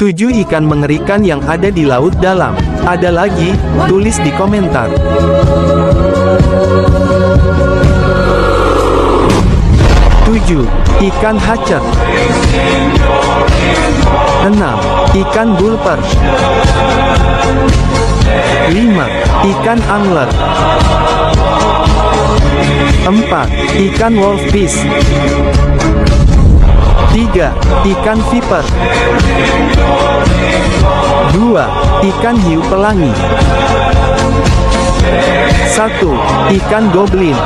7 ikan mengerikan yang ada di laut dalam. Ada lagi? Tulis di komentar. 7. Ikan hacer 6. Ikan gulper 5. Ikan angler 4. Ikan wolffish 3. Ikan viper 2. Ikan hiu pelangi 1. Ikan goblin